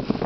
you.